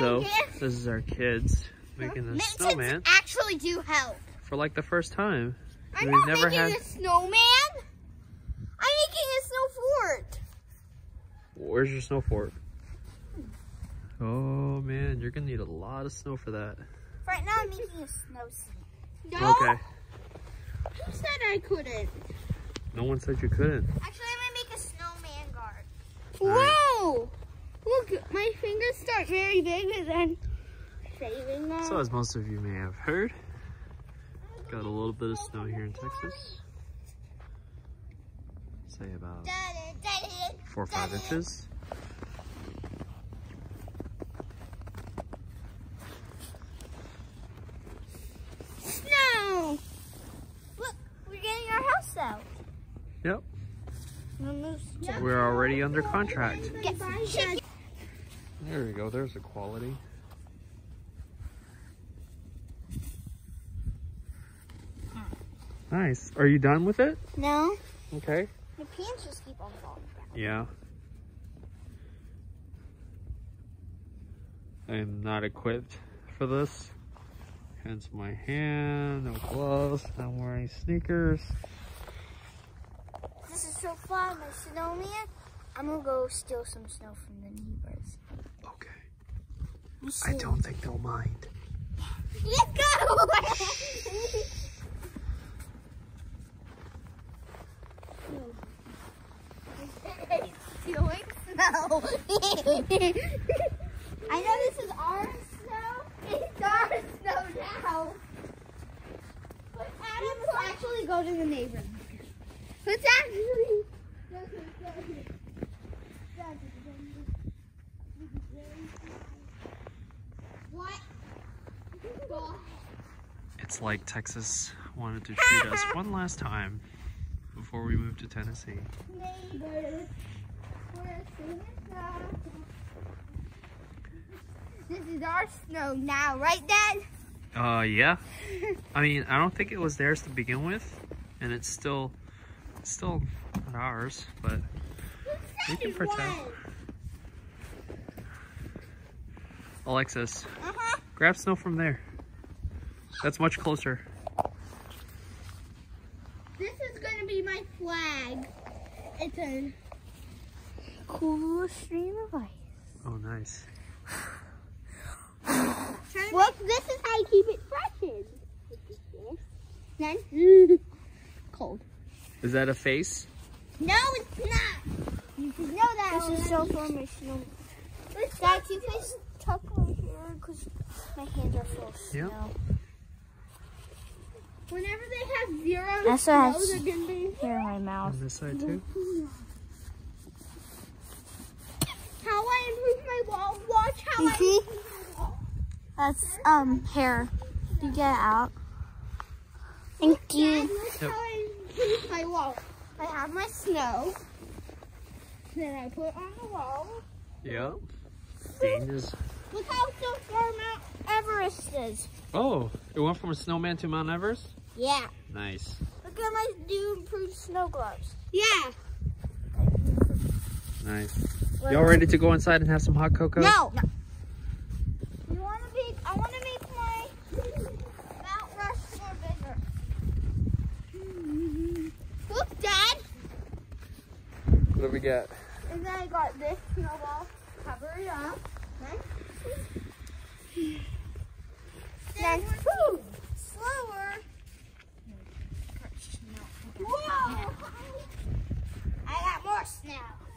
So this is our kids making a Mittens snowman actually do help. for like the first time. I'm We've not never making had. a snowman. I'm making a snow fort. Where's your snow fort? Oh man, you're gonna need a lot of snow for that. Right now, I'm making a snow seat. No. Okay. Who said I couldn't? No one said you couldn't. Actually, I'm gonna make a snowman guard. Whoa! My fingers start very big, and then saving them. So as most of you may have heard, got a little bit of snow here in Texas. Say about four or five inches. Snow! Look, we're getting our house out. Yep. We'll move to- We're already under contract. Get. There we go. There's the quality. Nice. Are you done with it? No. Okay. My pants just keep on falling down. Yeah. I'm not equipped for this. Hence my hand, no gloves, I'm wearing sneakers. This is so fun, my snowman. I'm gonna go steal some snow from the neighbors. Okay. You I don't think they'll mind. Let's go! Snow. I know this is our snow. It's our snow now. But Adam will actually go to the neighbor. Let's actually. It's like Texas wanted to treat us one last time before we moved to Tennessee. neighbors. We're seeing snow. This is our snow now, right, Dad? Uh, yeah. I mean, I don't think it was theirs to begin with, and it's still, it's still not ours, but we can pretend. Alexis, Uh-huh. grab snow from there. That's much closer. This is gonna be my flag. It's a cool stream of ice. Oh, nice. Look, this is how you keep it fresh. Then cold. Is that a face? No, it's not. You should know that. This is so formational. Dad, can you please tuck my hair because my hands are full of Yep. snow. Whenever they have zero That's snow, what I they're gonna be Here in my mouth. On this side too? how I improve my wall. Watch how You I see? improve my wall. That's um hair. You get it out. Thank Dad, you. look Yep. how I improve my wall. I have my snow. Then I put on the wall. Yep. Dean is. Look how so far Mount Everest is. Oh, it went from a snowman to Mount Everest? Yeah. Nice. Look at my new improved snow gloves. Yeah. Nice. Y'all ready to go inside and have some hot cocoa? No. You want to make? I want to make my Mount Rushmore bigger. Look, Dad. What do we got? And then I got this snowball. Cover it up. Then, Whoa!